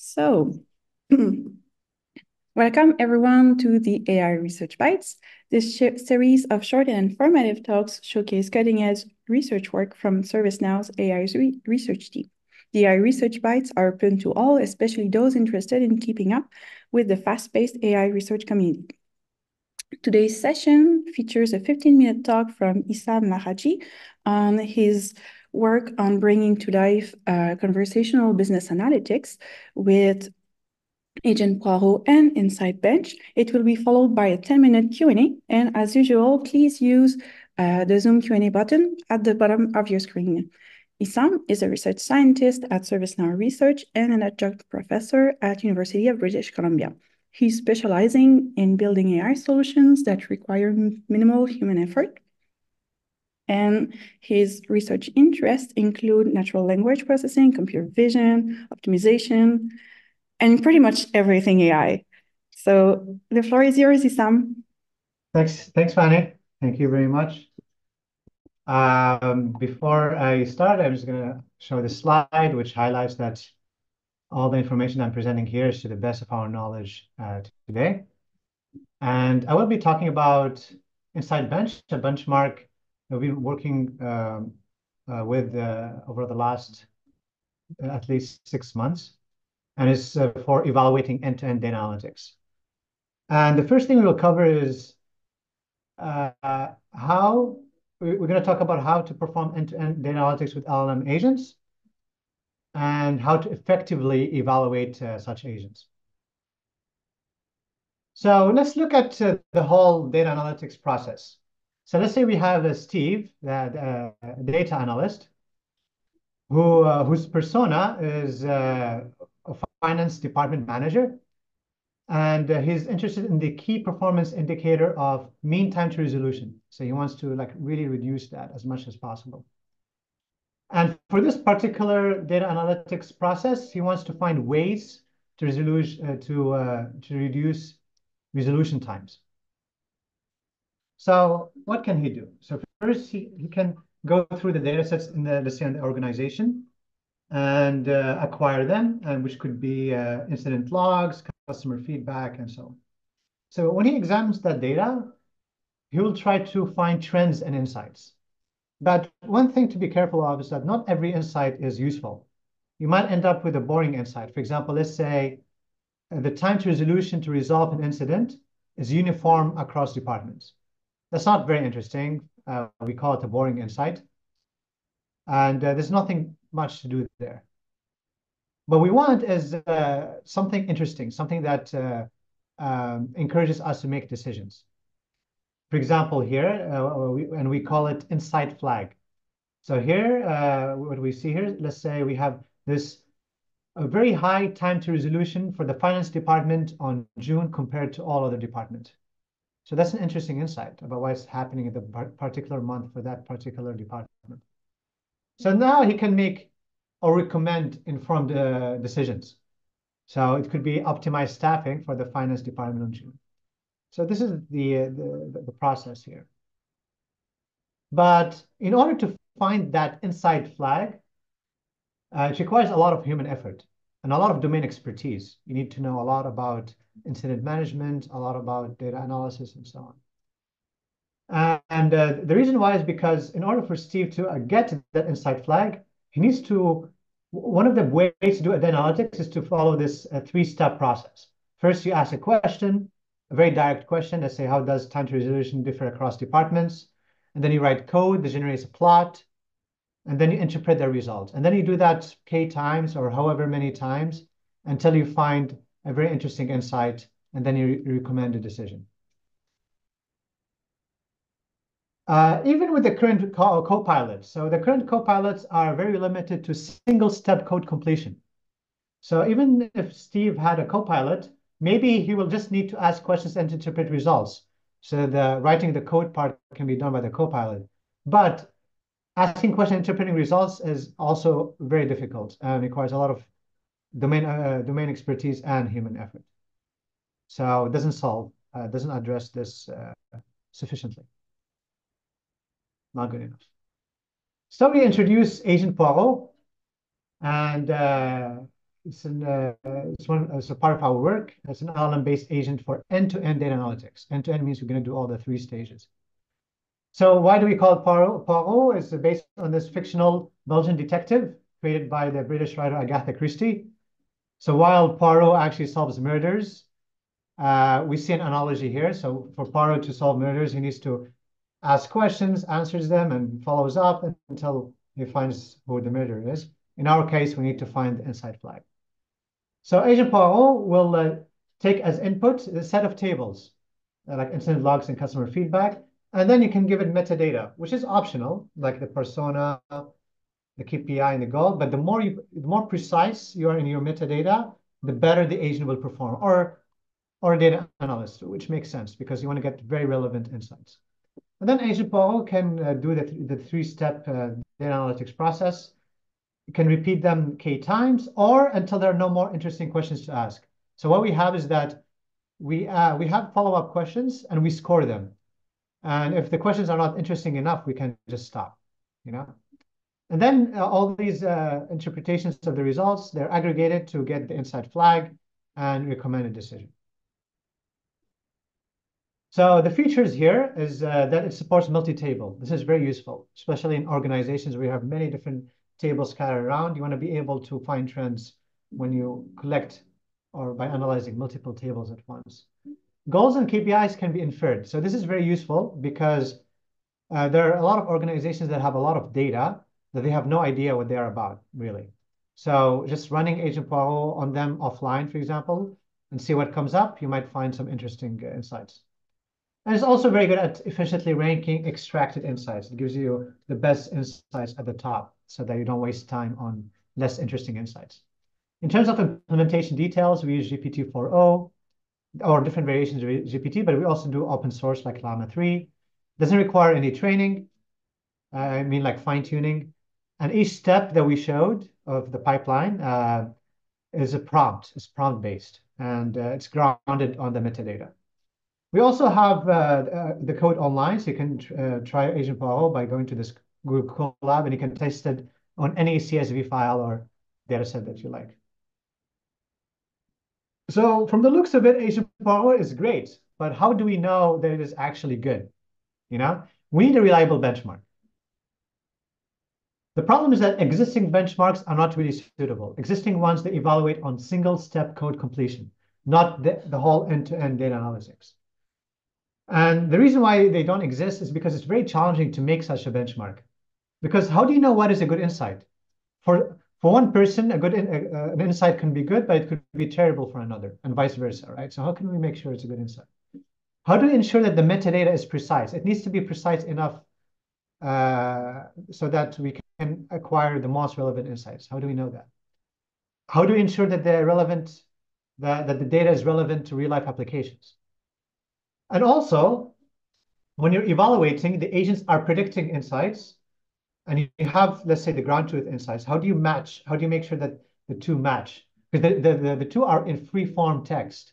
So, welcome everyone to the AI Research Bites. This series of short and informative talks showcase cutting-edge research work from ServiceNow's AI re research team. The AI Research Bites are open to all, especially those interested in keeping up with the fast-paced AI research community. Today's session features a 15-minute talk from Issam Laradji on his work on bringing to life uh, conversational business analytics with Agent Poirot and Insight Bench. It will be followed by a 10-minute Q&A, and as usual, please use uh, the Zoom Q&A button at the bottom of your screen. Issam is a research scientist at ServiceNow Research and an adjunct professor at University of British Columbia. He's specializing in building AI solutions that require minimal human effort and his research interests include natural language processing, computer vision, optimization, and pretty much everything AI. So the floor is yours, Issam. Thanks, thanks, Fanny. Thank you very much. Um, before I start, I'm just going to show the slide, which highlights that all the information I'm presenting here is to the best of our knowledge uh, today. And I will be talking about Insight Bench, a benchmark we've been working um, uh, with uh, over the last uh, at least six months, and it's for evaluating end-to-end data analytics. And the first thing we will cover is how we're going to talk about how to perform end-to-end data analytics with LLM agents and how to effectively evaluate such agents. So let's look at the whole data analytics process. So let's say we have a Steve, that uh, data analyst, who uh, whose persona is uh, a finance department manager, and he's interested in the key performance indicator of mean time to resolution. So he wants to like really reduce that as much as possible. And for this particular data analytics process, he wants to find ways to resolution uh, to uh, to reduce resolution times. So what can he do? So first, he, he can go through the data sets in the, let's say, in the organization and uh, acquire them, and which could be uh, incident logs, customer feedback, and so on. So when he examines that data, he will try to find trends and insights. But one thing to be careful of is that not every insight is useful. You might end up with a boring insight. For example, let's say uh, the time to resolution to resolve an incident is uniform across departments. That's not very interesting. Uh, we call it a boring insight. And uh, there's nothing much to do there. What we want is uh, something interesting, something that uh, um, encourages us to make decisions. For example, here, uh, we, and we call it insight flag. So here, uh, what we see here, let's say we have this a very high time to resolution for the finance department on June compared to all other departments. So that's an interesting insight about what's happening in the particular month for that particular department. So now he can make or recommend informed uh, decisions. So it could be optimized staffing for the finance department in June. So this is the, uh, the, the process here. But in order to find that insight flag, uh, it requires a lot of human effort and a lot of domain expertise. You need to know a lot about incident management, a lot about data analysis, and so on. And uh, the reason why is because in order for Steve to uh, get that insight flag, he needs to, one of the ways to do analytics is to follow this uh, three-step process. First, you ask a question, a very direct question. Let's say, how does time to resolution differ across departments? And then you write code that generates a plot, and then you interpret the results. And then you do that k times or however many times until you find a very interesting insight, and then you recommend a decision. Uh, even with the current co-pilots, so the current co-pilots are very limited to single-step code completion. So even if Steve had a co-pilot, maybe he will just need to ask questions and interpret results. So the writing the code part can be done by the co-pilot. But asking questions, interpreting results is also very difficult and requires a lot of domain uh, domain expertise and human effort. So it doesn't solve, uh, doesn't address this uh, sufficiently. Not good enough. So we introduce Agent Poirot, and uh, it's, an, uh, it's, one, it's a part of our work. It's an LLM-based agent for end-to-end data analytics. End-to-end means we're going to do all the three stages. So why do we call it Poirot? Poirot is based on this fictional Belgian detective created by the British writer Agatha Christie. So while Poirot actually solves murders, uh, we see an analogy here. So for Poirot to solve murders, he needs to ask questions, answers them, and follows up until he finds who the murderer is. In our case, we need to find the insight flag. So Agent Poirot will uh, take as input a set of tables, uh, like incident logs and customer feedback, and then you can give it metadata, which is optional, like the persona, the KPI, and the goal. But the more you, the more precise you are in your metadata, the better the agent will perform, or or data analyst, which makes sense because you want to get very relevant insights. And then Agent Poirot can uh, do the, th the three-step uh, data analytics process. You can repeat them k times or until there are no more interesting questions to ask. So what we have is that we uh, we have follow-up questions and we score them. And if the questions are not interesting enough, we can just stop, you know? And then uh, all these uh, interpretations of the results, they're aggregated to get the insight flag and recommend a decision. So the features here is uh, that it supports multi-table. This is very useful, especially in organizations where you have many different tables scattered around. You want to be able to find trends when you collect or by analyzing multiple tables at once. Goals and KPIs can be inferred. So this is very useful because uh, there are a lot of organizations that have a lot of data that they have no idea what they are about, really. So just running Agent Poirot on them offline, for example, and see what comes up, you might find some interesting uh, insights. And it's also very good at efficiently ranking extracted insights. It gives you the best insights at the top so that you don't waste time on less interesting insights. In terms of implementation details, we use GPT-4o or different variations of GPT, but we also do open source like Llama 3. Doesn't require any training. Uh, I mean, like fine tuning. And each step that we showed of the pipeline uh, is a prompt. It's prompt based, and uh, it's grounded on the metadata. We also have uh, uh, the code online, so you can uh, try Agent Poirot by going to this Google Colab, and you can test it on any CSV file or dataset that you like. So from the looks of it, Agent Poirot is great, but how do we know that it is actually good? You know, we need a reliable benchmark. The problem is that existing benchmarks are not really suitable. Existing ones, they evaluate on single-step code completion, not the, the whole end-to-end -end data analytics. And the reason why they don't exist is because it's very challenging to make such a benchmark. Because how do you know what is a good insight? For for one person, a good uh, an insight can be good, but it could be terrible for another, and vice versa, right? So how can we make sure it's a good insight? How do we ensure that the metadata is precise? It needs to be precise enough uh, so that we can acquire the most relevant insights. How do we know that? How do we ensure that they're relevant that, that the data is relevant to real life applications? And also, when you're evaluating, the agents are predicting insights, and you have, let's say, the ground truth insights. How do you match? How do you make sure that the two match? Because the, the, the, the two are in free form text,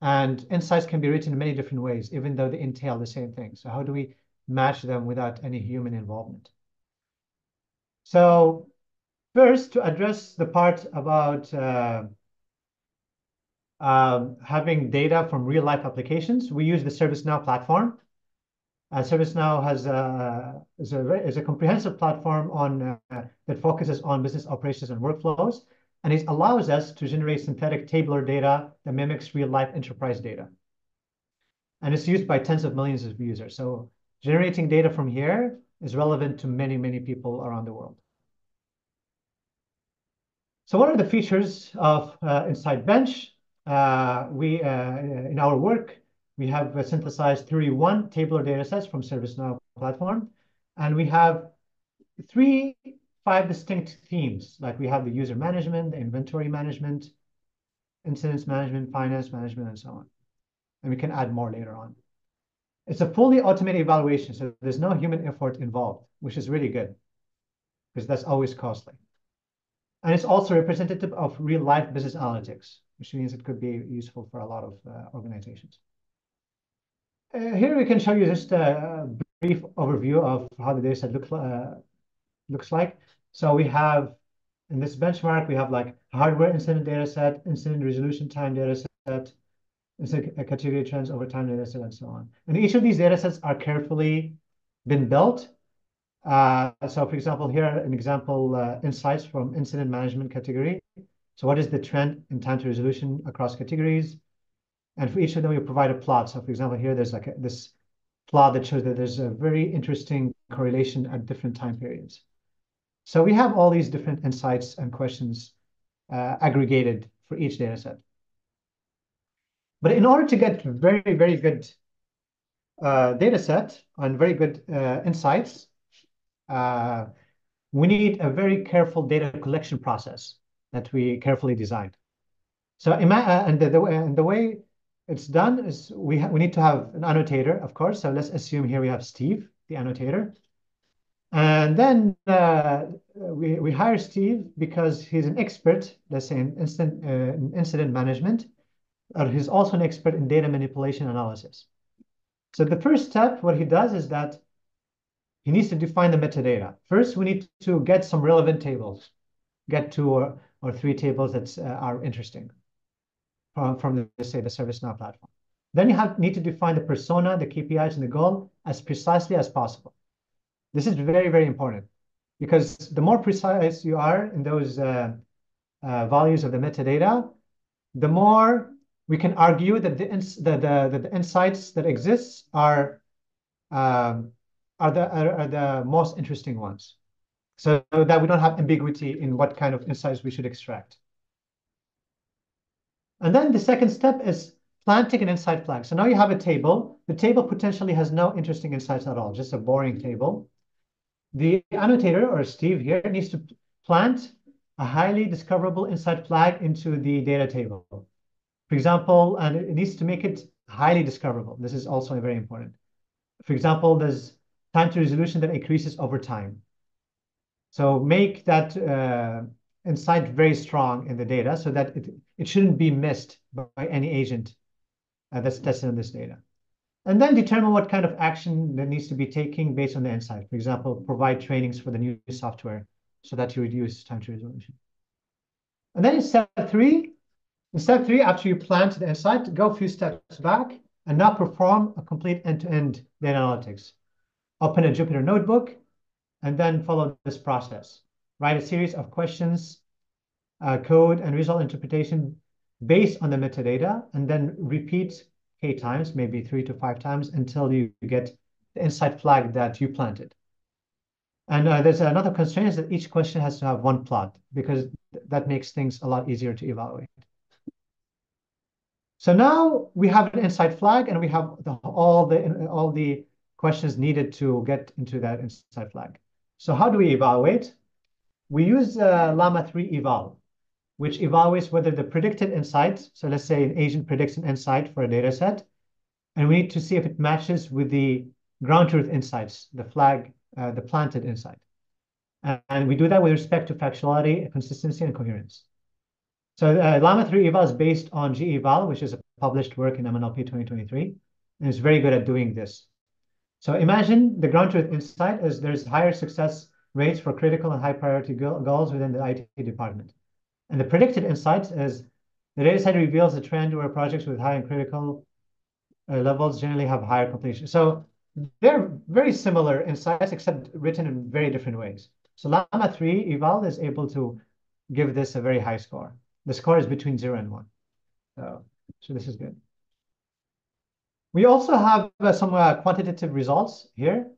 and insights can be written in many different ways, even though they entail the same thing. So how do we match them without any human involvement? So first, to address the part about uh, um, having data from real life applications, we use the ServiceNow platform. Uh, ServiceNow has a, is a, is a comprehensive platform on uh, that focuses on business operations and workflows, and it allows us to generate synthetic tabular data that mimics real life enterprise data. And it's used by tens of millions of users. So generating data from here is relevant to many, many people around the world. So what are the features of uh, Insight Bench? Uh, we uh, in our work, we have synthesized 31 tabular data sets from ServiceNow platform, and we have three, five distinct themes. Like we have the user management, the inventory management, incidents management, finance management, and so on. And we can add more later on. It's a fully automated evaluation, so there's no human effort involved, which is really good because that's always costly. And it's also representative of real life business analytics which means it could be useful for a lot of uh, organizations. Uh, here we can show you just a brief overview of how the dataset look, uh, looks like. So we have In this benchmark, we have like hardware incident data set, incident resolution time data set, incident category trends over time data set, and so on. And each of these data sets are carefully been built. Uh, so for example, here an example uh, insights from incident management category. So what is the trend in time to resolution across categories? And for each of them, we provide a plot. So for example, here there's like a, this plot that shows that there's a very interesting correlation at different time periods. So we have all these different insights and questions uh, aggregated for each data set. But in order to get very, very good uh, data set and very good uh, insights, uh, we need a very careful data collection process that we carefully designed. So, uh, and the, the, and the way it's done is we, we need to have an annotator, of course. So let's assume here we have Steve, the annotator. And then uh, we, we hire Steve because he's an expert, let's say in instant, uh, incident management, or he's also an expert in data manipulation analysis. So the first step, what he does is that he needs to define the metadata. First, we need to get some relevant tables, get two or, or three tables that uh, are interesting from, from the, say, the ServiceNow platform. Then you have need to define the persona, the KPIs, and the goal as precisely as possible. This is very, very important because the more precise you are in those uh, uh, values of the metadata, the more we can argue that the, the, the, the insights that exist are, um, are, the, are, are the most interesting ones so that we don't have ambiguity in what kind of insights we should extract. And then the second step is planting an insight flag. So now you have a table. The table potentially has no interesting insights at all, just a boring table. The annotator, or Steve here, needs to plant a highly discoverable insight flag into the data table. For example, and it needs to make it highly discoverable. This is also very important. For example, there's time to resolution that increases over time. So make that uh, insight very strong in the data so that it, it shouldn't be missed by any agent uh, that's tested on this data. And then determine what kind of action that needs to be taken based on the insight. For example, provide trainings for the new software so that you reduce time to resolution. And then in step three, in step three, after you plant the insight, go a few steps back and now perform a complete end-to-end -end data analytics. Open a Jupyter notebook and then follow this process write a series of questions, uh, code, and result interpretation based on the metadata, and then repeat k times, maybe three to five times, until you get the insight flag that you planted. And uh, there's another constraint is that each question has to have one plot because th that makes things a lot easier to evaluate. So now we have an insight flag and we have the, all the all the questions needed to get into that insight flag. So how do we evaluate? We use uh, Llama 3 eval, which evaluates whether the predicted insight, so let's say an agent predicts an insight for a data set, and we need to see if it matches with the ground truth insights, the flag, uh, the planted insight. And we do that with respect to factuality, consistency, and coherence. So uh, Llama 3 eval is based on G-Eval, which is a published work in EMNLP 2023, and it's very good at doing this. So imagine the ground truth insight is there's higher success rates for critical and high priority goals within the IT department. And the predicted insights is the data set reveals a trend where projects with high and critical uh, levels generally have higher completion. So they're very similar insights, except written in very different ways. So Llama 3 eval is able to give this a very high score. The score is between zero and one. So, so this is good. We also have uh, some uh, quantitative results here.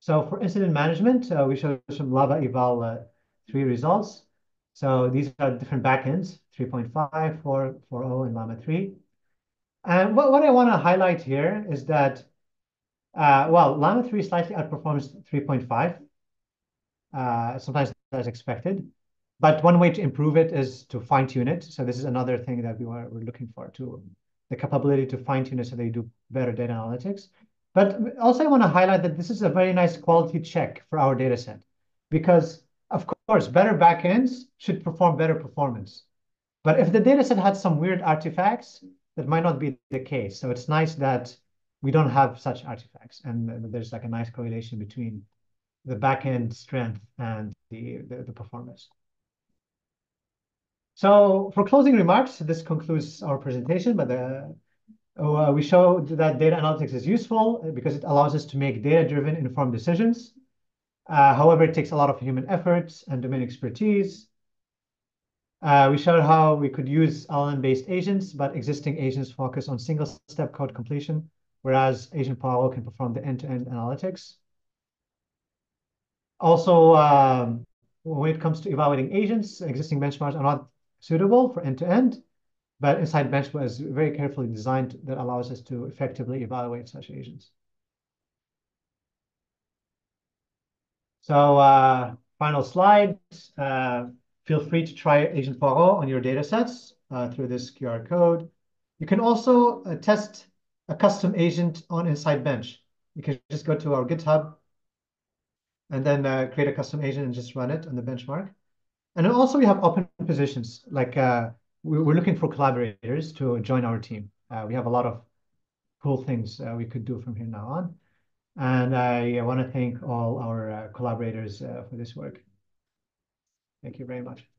So for incident management, uh, we show some Llama Eval uh, 3 results. So these are different backends, 3.5, 4, 4.0, and Llama 3. And what, what I want to highlight here is that, uh, well, Llama 3 slightly outperforms 3.5, uh, sometimes as expected. But one way to improve it is to fine tune it. So this is another thing that we were, we're looking for, to the capability to fine tune it so they do better data analytics. But also I want to highlight that this is a very nice quality check for our data set because of course, better backends should perform better performance. But if the data set had some weird artifacts, that might not be the case. So it's nice that we don't have such artifacts and there's like a nice correlation between the backend strength and the, the, the performance. So for closing remarks, this concludes our presentation, but the, uh, we show that data analytics is useful because it allows us to make data-driven informed decisions. Uh, however, it takes a lot of human efforts and domain expertise. Uh, we showed how we could use LLM-based agents, but existing agents focus on single-step code completion, whereas Agent Poirot can perform the end-to-end -end analytics. Also, um, when it comes to evaluating agents, existing benchmarks are not suitable for end-to-end, but inside Benchmark is very carefully designed that allows us to effectively evaluate such agents. So uh, final slide. Uh, feel free to try Agent Poirot on your data sets uh, through this QR code. You can also uh, test a custom agent on Insight Bench. You can just go to our GitHub and then uh, create a custom agent and just run it on the benchmark. And also we have open positions, like uh, we're looking for collaborators to join our team. Uh, we have a lot of cool things uh, we could do from here now on. And I want to thank all our uh, collaborators uh, for this work. Thank you very much.